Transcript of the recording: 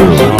true.